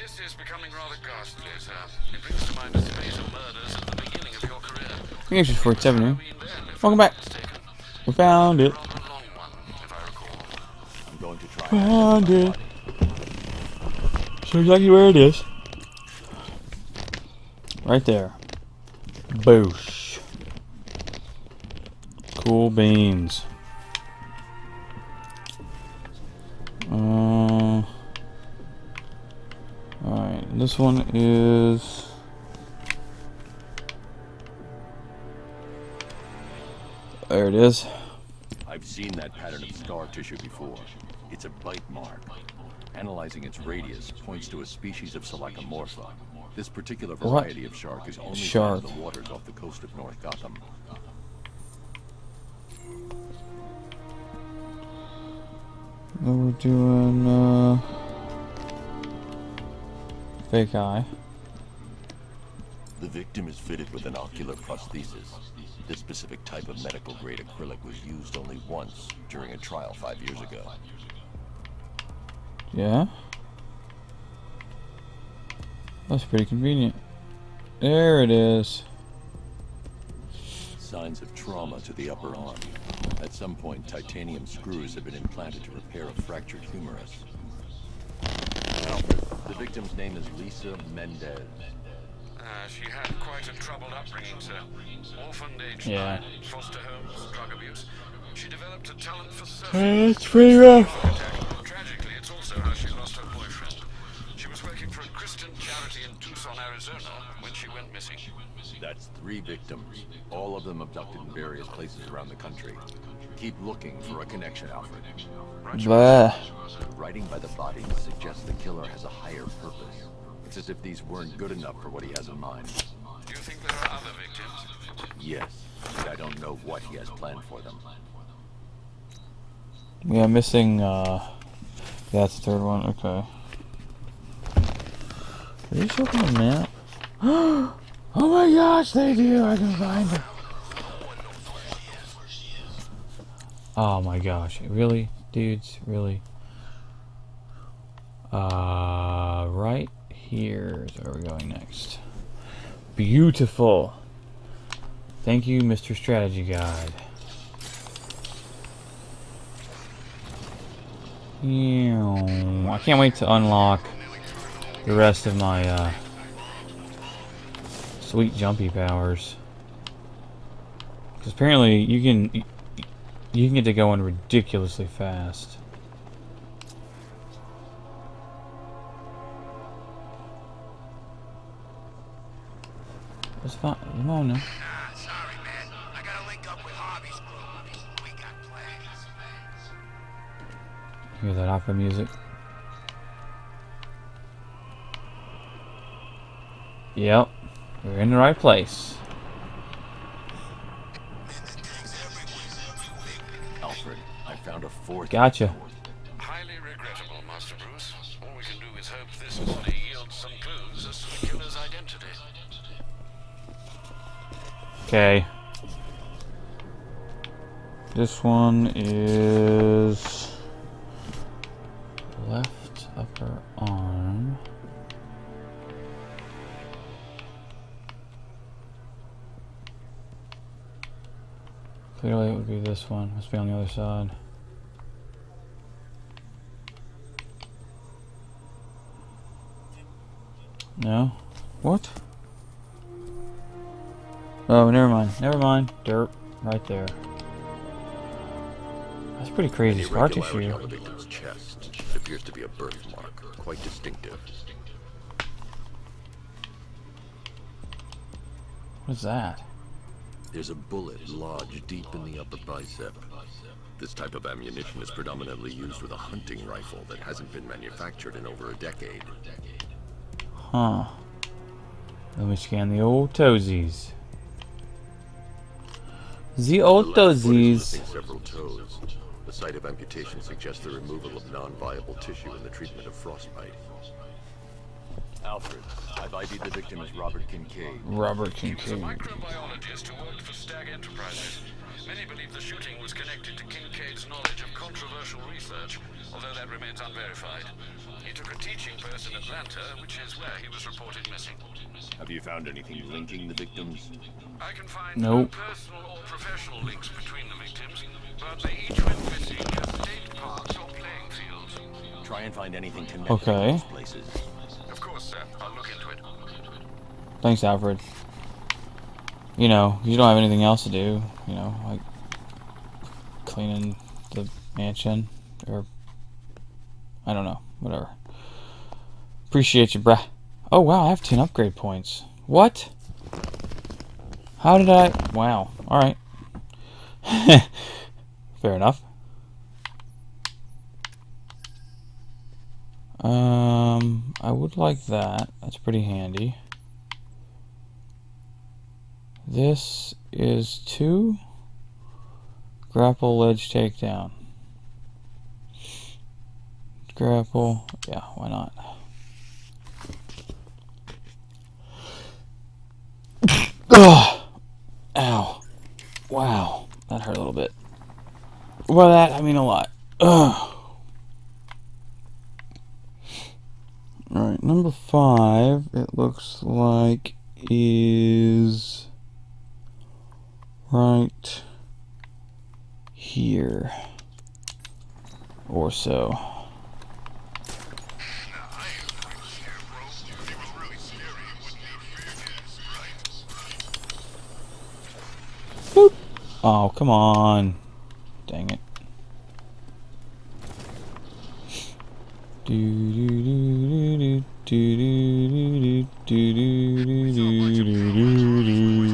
This is becoming rather ghastly, sir. It brings to mind a spate of murders at the beginning of your career. Ignatius 47 here. Halloween then, if Welcome back. We found it. Rather a long one, if I recall. I'm going to try. Found it. Show exactly where it is. Right there. Boosh. Cool beans. Uh, this one is. There it is. I've seen that pattern of scar tissue before. It's a bite mark. Analyzing its radius points to a species of Selachomorpha. This particular What? variety of shark is only Shark. found in the waters off the coast of North Gotham. Then we're doing uh, fake eye. The victim is fitted with an ocular prosthesis. This specific type of medical grade acrylic was used only once during a trial five years ago. Yeah. That's pretty convenient. There it is. Signs of trauma to the upper arm. At some point, titanium screws have been implanted to repair a fractured humerus. Alfred, the victim's name is Lisa Mendez. Uh, she had quite a troubled upbringing, sir. Orphaned age Yeah. nine, foster homes, drug abuse. She developed a talent for surfing. That's pretty rough. Tragically, it's also how she lost her boyfriend. She was working for a Christian charity in Tucson, Arizona, when she went missing. That's three victims, all of them abducted in various places around the country. Keep looking for a connection, Alfred. Blah. Writing by the body suggests the killer has a higher purpose. It's as if these weren't good enough for what he has in mind. Do you think there are other victims? Yes, but I don't know what he has planned for them. We are missing, uh, yeah, that's the third one, okay. Are you show up the map? oh my gosh, they do! I can find her. Oh my gosh, really? Dudes, really? Uh, right here is where we're going next. Beautiful. Thank you, Mr. Strategy Guide. I can't wait to unlock the rest of my uh, sweet jumpy powers. Because apparently you can you can get to going ridiculously fast. It's fine. Come on now. Hear that opera music? Yep, we're in the right place. Fourth. Gotcha. Highly regrettable, Master Bruce. All we can do is hope this body yields some clues as to the killer's identity. Okay. This one is left upper arm. Clearly it would be this one. Must be on the other side. No? What? Oh, never mind. Never mind. Dirt. Right there. That's pretty crazy. Scar tissue. on chest. It appears to be a birthmark, quite distinctive. What's that? There's a bullet lodged deep in the upper bicep. This type of ammunition is predominantly used with a hunting rifle that hasn't been manufactured in over a decade. Huh. Let me scan the old toesies. The old The left foot is toesies. several toes. The site of amputation suggests the removal of non-viable tissue in the treatment of frostbite. Alfred, I've ID'd the victim as Robert Kincaid. Robert He was a Kincaid. microbiologist who worked for Stagg Enterprises. Many believe the shooting was connected to Kincaid's knowledge of controversial research, although that remains unverified. He took a teaching post in Atlanta, which is where he was reported missing. Have you found anything linking the victims? I can find Nope. no personal or professional links between the victims, but they each went missing at state parks or playing fields. Try and find anything connected Okay. to those places. Of course, sir. I'll look into it. Thanks, Alfred. You know, you don't have anything else to do. You know, like cleaning the mansion or I don't know, whatever. Appreciate you, bruh. Oh wow, I have ten upgrade points. What? How did I? Wow. All right. Fair enough. Um, I would like that. That's pretty handy. This is two. Grapple ledge takedown. Grapple. Yeah, why not? Ugh. Ow. Wow. That hurt a little bit. By that, I mean a lot. Ugh. Alright, number five, it looks like is right here or so. Oh, come on. Dang it. Do do do do do do do do do do do do do do.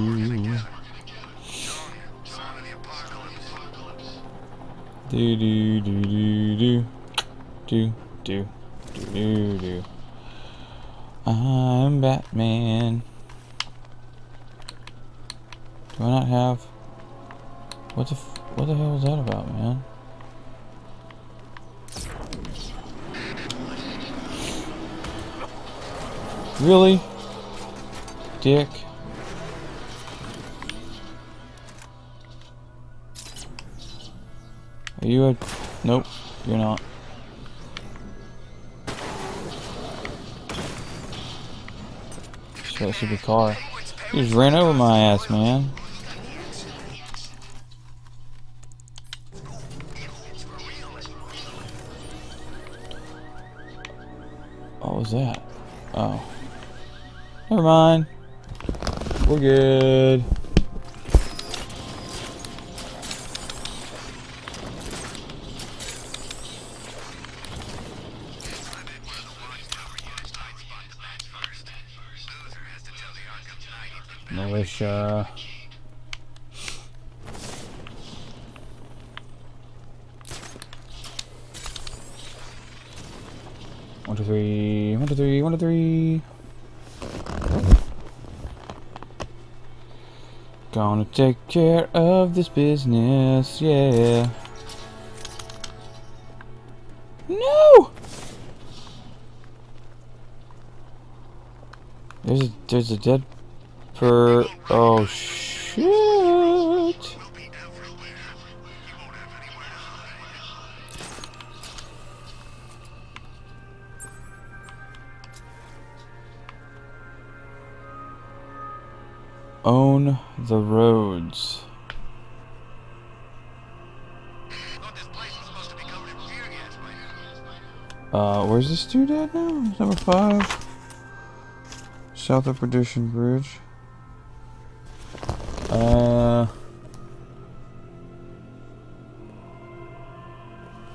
Do do do do do do do do do. I'm Batman. Do I not have? What the what the hell is that about, man? Really? Dick. Are you a... Nope, you're not. That stupid car. You just ran over my ass, man. What was that? Oh. Never mind. We're good. Militia. One, two, three. One, two, three. One, two, three. Gonna take care of this business, yeah. No! There's a, there's a dead for... Oh, shit! Own the roads. Uh, where's this dude at now? Number five. South of Perdition Bridge. Uh.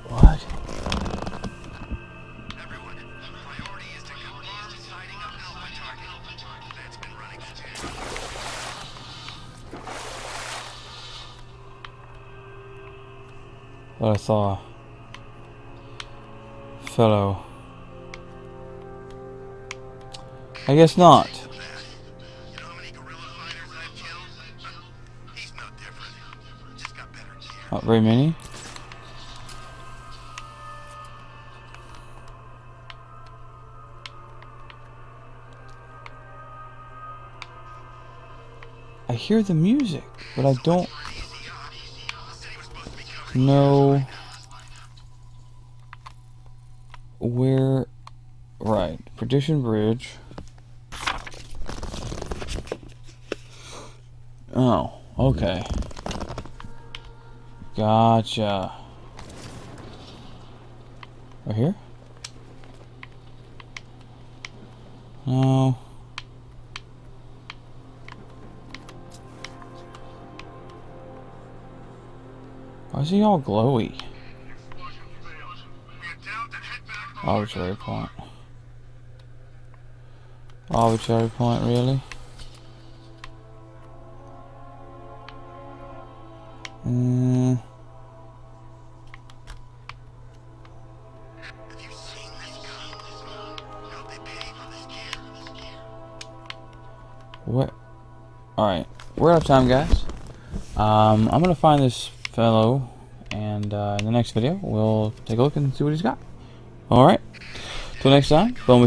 What? Everyone, priority is to sighting of Alpha target. That's been running. Thought I saw fellow. I guess not. Not very many. I hear the music, but I don't know where. Right, Perdition Bridge. Oh, okay. Gotcha. Right here? No. Why is he all glowy? Arbitrary point. Arbitrary point, really? What? Alright, we're out of time, guys. Um, I'm gonna find this fellow, and uh, in the next video, we'll take a look and see what he's got. Alright, till next time, Boma.